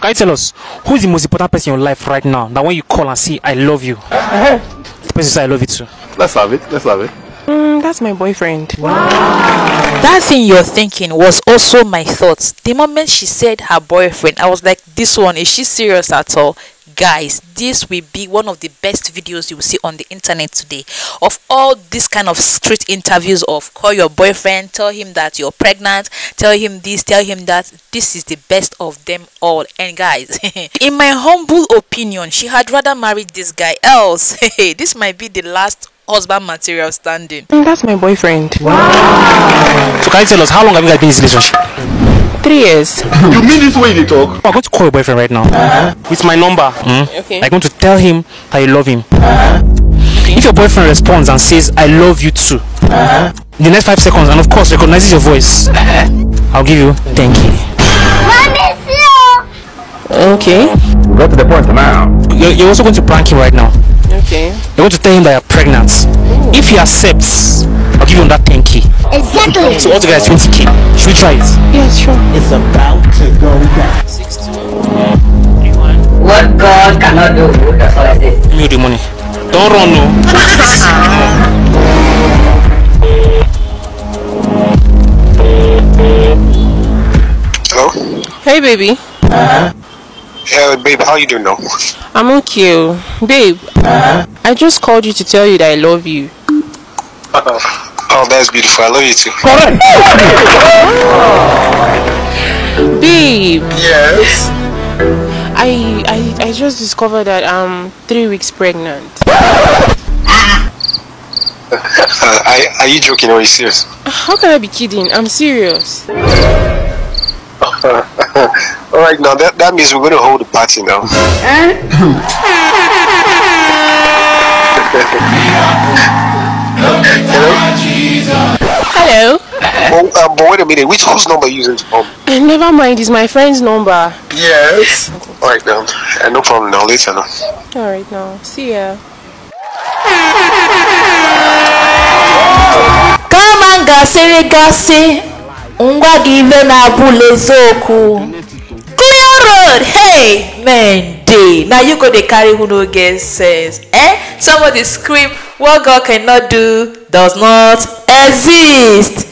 So can you tell us who is the most important person in your life right now? That when you call and say I love you, the person say I love you too. Let's have it. Let's have it. Mm, that's my boyfriend. That thing you're thinking was also my thoughts. The moment she said her boyfriend, I was like, this one, is she serious at all? Guys, this will be one of the best videos you will see on the internet today. Of all this kind of street interviews of call your boyfriend, tell him that you're pregnant, tell him this, tell him that. This is the best of them all. And guys, in my humble opinion, she had rather married this guy else. this might be the last husband material standing. That's my boyfriend. wow. So can you tell us how long have you guys been in this relationship? Three years. You mean this way they talk? Oh, I'm going to call your boyfriend right now uh-huh. It's my number. Hmm? Okay. I'm going to tell him that you love him. Uh-huh. If your boyfriend responds and says I love you too, uh-huh. in the next five seconds, and of course recognizes your voice, I'll give you thank you. Okay. Go to the point now. You're, you're also going to prank him right now. Okay. You're going to tell him that you're pregnant. If he accepts, I'll give you that 10k. Exactly. So altogether it's 20k. Should we try it? Yes, sure. It's about to go down. What God cannot do, that's all I say. Give me the money. Don't run no. Hello? Hey, baby. Uh-huh. Babe, how you doing now? I'm okay. Babe, I just called you to tell you that I love you. Oh, that's beautiful. I love you too. Babe, Yes. I, I I just discovered that I'm three weeks pregnant. Uh, are, are you joking or are you serious? How can I be kidding? I'm serious. All right, now that, that means we're going to hold a party now. Hello. But, uh, but wait a minute, which whose number are you using to call me? Uh, Never mind, it's my friend's number. Yes. All right, now. Uh, no problem now. Later now. All right, now. See ya. kama m gasịrị gasị ngwa gị ibe na-abụla eziokwu clear road. Hey men dey. Na you go dey carry who no get sense. Eh? Somebody scream what god cannot do does not exist